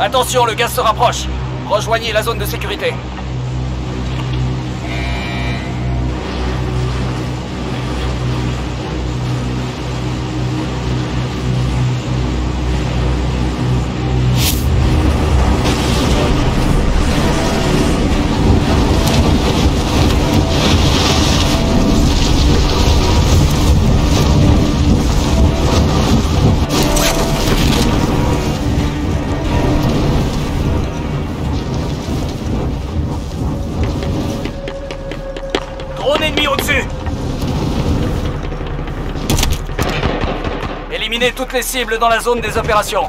Attention, le gaz se rapproche. Rejoignez la zone de sécurité. Drone ennemi au-dessus Éliminez toutes les cibles dans la zone des opérations.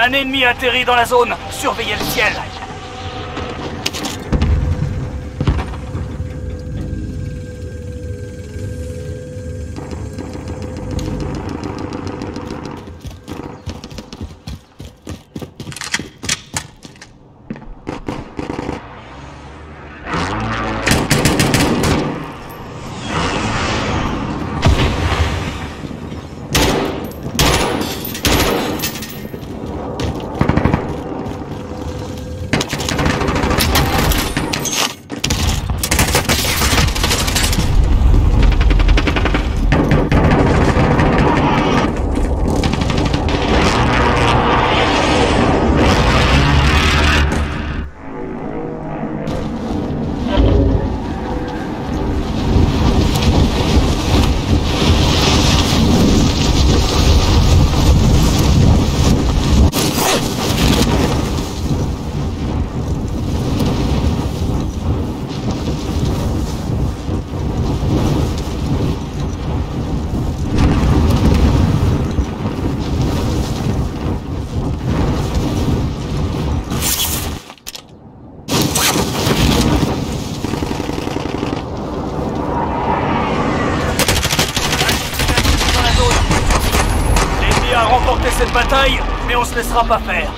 Un ennemi atterrit dans la zone. Surveillez le ciel. Remporté cette bataille, mais on se laissera pas faire.